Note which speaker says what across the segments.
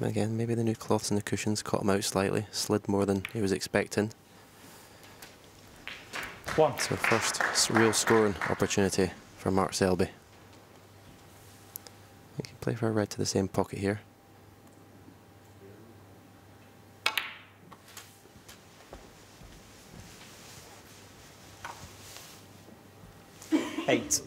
Speaker 1: Again, maybe the new cloths and the cushions caught him out slightly, slid more than he was expecting.
Speaker 2: One.
Speaker 1: So first real scoring opportunity for Mark Selby. He can play for a red to the same pocket here.
Speaker 2: Eight.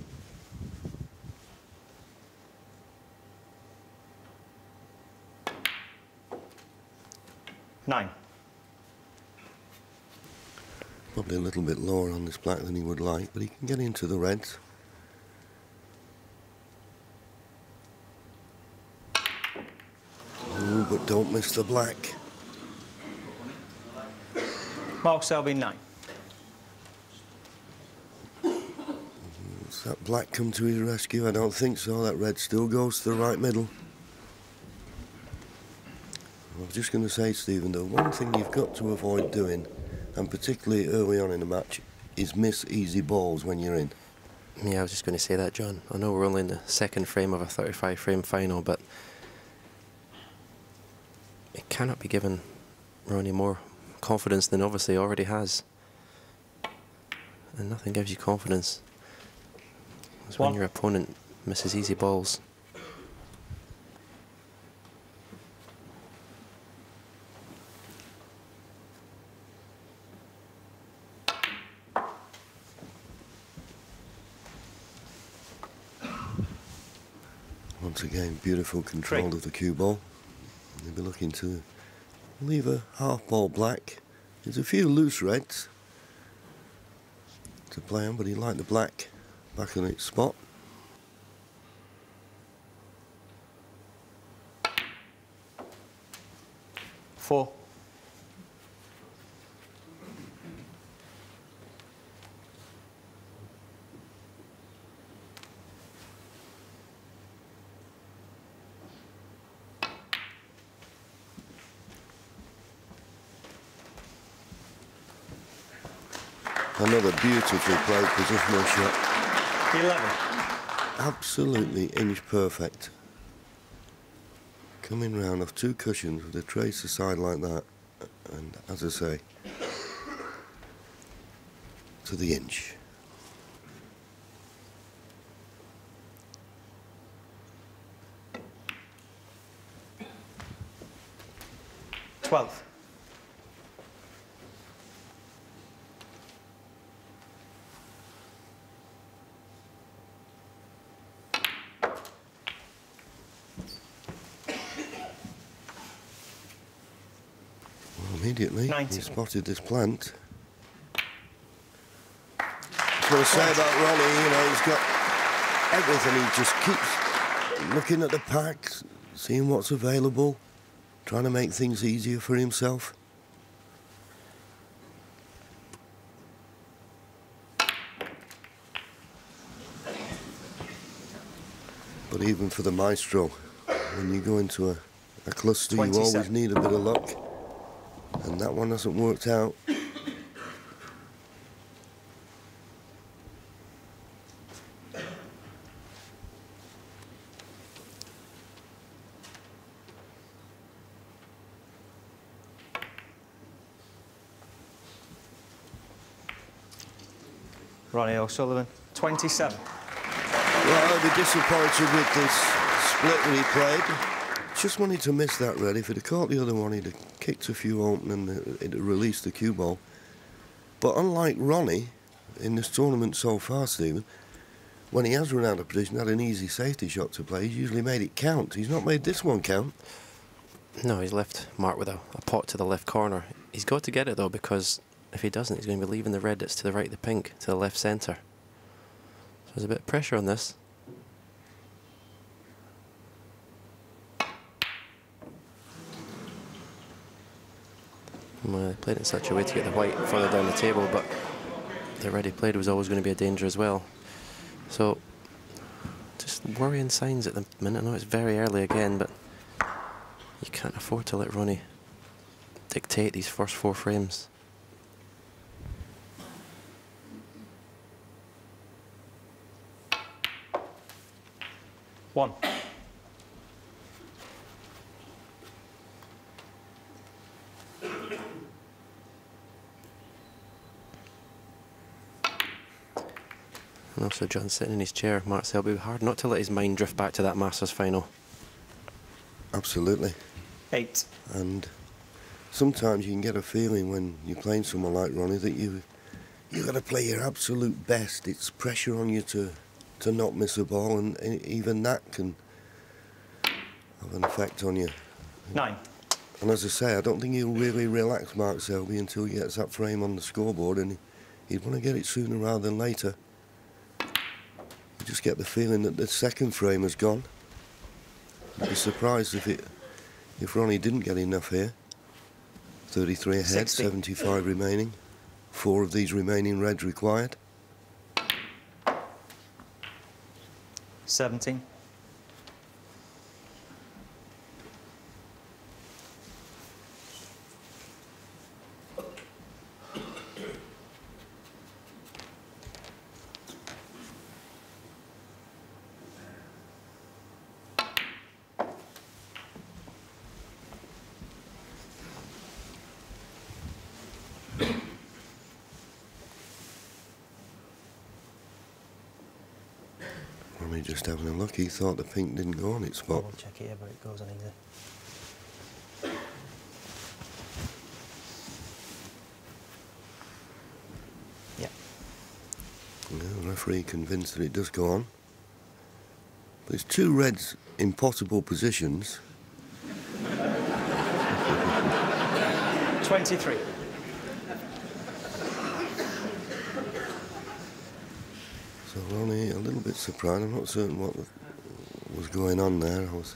Speaker 2: Nine.
Speaker 3: Probably a little bit lower on this black than he would like, but he can get into the reds. Ooh, but don't miss the black.
Speaker 2: Mark Selby, nine.
Speaker 3: Does that black come to his rescue? I don't think so. That red still goes to the right middle. I was just going to say, Stephen, the one thing you've got to avoid doing, and particularly early on in the match, is miss easy balls when you're in.
Speaker 1: Yeah, I was just going to say that, John. I know we're only in the second frame of a 35 frame final, but it cannot be given Ronnie more confidence than obviously he already has. And nothing gives you confidence as when your opponent misses easy balls.
Speaker 3: Once again, beautiful control
Speaker 2: Three.
Speaker 3: of the cue ball. They'll be looking to leave a half ball black. There's a few loose reds to play on, but he liked the black back on its spot.
Speaker 2: Four.
Speaker 3: Another beautifully played positional shot.
Speaker 2: Eleven.
Speaker 3: Absolutely inch perfect. Coming round off two cushions with a trace aside like that, and as I say, to the inch.
Speaker 2: Twelve.
Speaker 3: Well, immediately,
Speaker 2: Ninety.
Speaker 3: he spotted this plant. Just want to say about Ronnie, you know, he's got everything. He just keeps looking at the packs, seeing what's available, trying to make things easier for himself. But even for the maestro, when you go into a, a cluster, you always need a bit of luck. And that one hasn't worked out.
Speaker 2: Ronnie O'Sullivan, 27.
Speaker 3: Well, I'll be disappointed with this split that he played. Just wanted to miss that, really. If he'd have caught the other one, he'd have kicked a few open and released the cue ball. But unlike Ronnie, in this tournament so far, Stephen, when he has run out of position, had an easy safety shot to play, he's usually made it count. He's not made this one count.
Speaker 1: No, he's left Mark with a, a pot to the left corner. He's got to get it though, because if he doesn't, he's going to be leaving the red that's to the right of the pink to the left centre. So there's a bit of pressure on this. Well, they played in such a way to get the white further down the table, but the red played was always going to be a danger as well. So, just worrying signs at the minute. I know it's very early again, but you can't afford to let Ronnie dictate these first four frames.
Speaker 2: One.
Speaker 1: Also John sitting in his chair, Mark Selby, hard not to let his mind drift back to that Masters final.
Speaker 3: Absolutely.
Speaker 2: Eight.
Speaker 3: And sometimes you can get a feeling when you're playing someone like Ronnie that you you got to play your absolute best. It's pressure on you to to not miss a ball, and even that can have an effect on you.
Speaker 2: Nine.
Speaker 3: And as I say, I don't think he'll really relax Mark Selby until he gets that frame on the scoreboard, and he'd want to get it sooner rather than later. Just get the feeling that the second frame has gone. I'd be surprised if it if Ronnie didn't get enough here. 33 ahead,
Speaker 2: 60.
Speaker 3: 75 remaining. Four of these remaining reds required.
Speaker 2: 17.
Speaker 3: Just having a look. He thought the pink didn't go on its spot.
Speaker 2: Double check here, but it goes on either. Yeah,
Speaker 3: referee convinced that it does go on. But it's two reds in possible positions.
Speaker 2: 23.
Speaker 3: So Ronnie, a little bit surprised. I'm not certain what was going on there. I was,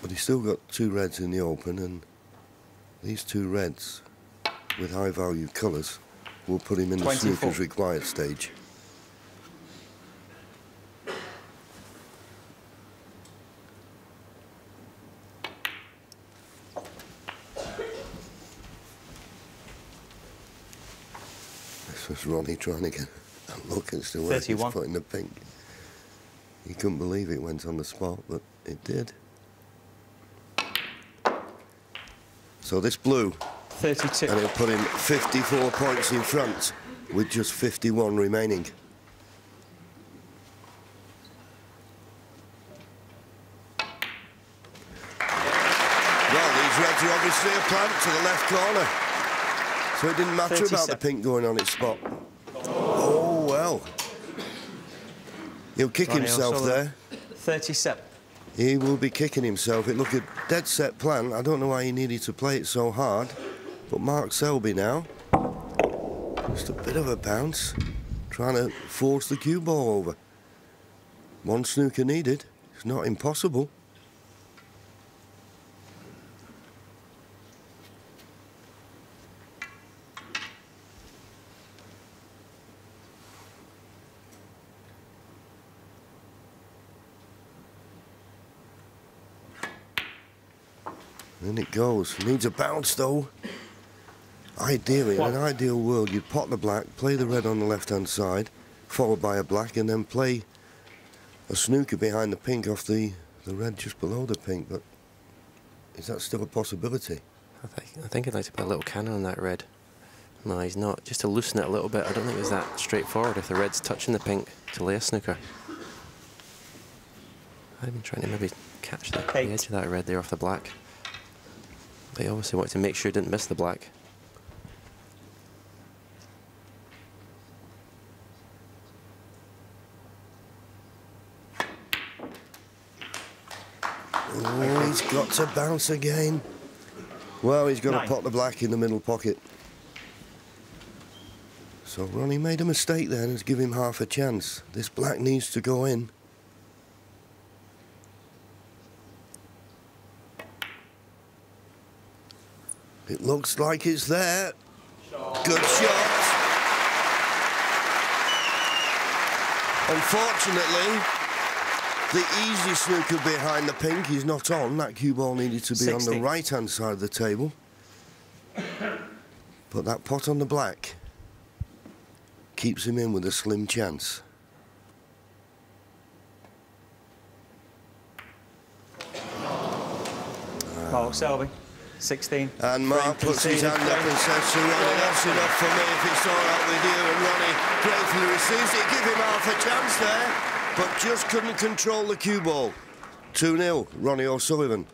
Speaker 3: but he's still got two reds in the open, and these two reds with high value colours will put him in the
Speaker 2: 24.
Speaker 3: snooker's required stage. Ronnie trying to get a look as to where he's
Speaker 2: 31.
Speaker 3: putting the pink. He couldn't believe it went on the spot, but it did. So this blue,
Speaker 2: 32.
Speaker 3: and it'll put him 54 points in front with just 51 remaining. Well, these reds are obviously a plant to the left corner. So it didn't matter about the pink going on its spot. Oh, well. He'll kick
Speaker 2: Ronnie
Speaker 3: himself
Speaker 2: O'Sullivan.
Speaker 3: there.
Speaker 2: 37.
Speaker 3: He will be kicking himself. It looked a dead set plant. I don't know why he needed to play it so hard. But Mark Selby now, just a bit of a bounce, trying to force the cue ball over. One snooker needed. It's not impossible. In it goes. Needs a bounce though. Ideally, in an ideal world, you'd pot the black, play the red on the left-hand side, followed by a black, and then play a snooker behind the pink off the, the red just below the pink. But is that still a possibility?
Speaker 1: I think, I think I'd like to put a little cannon on that red. No, he's not. Just to loosen it a little bit. I don't think it's that straightforward if the red's touching the pink to lay a snooker. I've been trying to maybe catch the, the
Speaker 2: Eight.
Speaker 1: edge of that red there off the black. But he obviously wanted to make sure he didn't miss the black.
Speaker 3: Oh, he's got to bounce again. Well, he's got
Speaker 2: Nine.
Speaker 3: to pot the black in the middle pocket. So Ronnie made a mistake there and has given him half a chance. This black needs to go in. It looks like it's there. Good shot. Unfortunately, the easy snooker behind the pink is not on. That cue ball needed to be on the right hand side of the table. But that pot on the black keeps him in with a slim chance.
Speaker 2: Mark Selby. 16.
Speaker 3: And Mark puts his hand up and says Ronnie, that's enough for me if it's all right with you. And Ronnie gratefully receives it. Give him half a chance there, but just couldn't control the cue ball. 2 0, Ronnie O'Sullivan.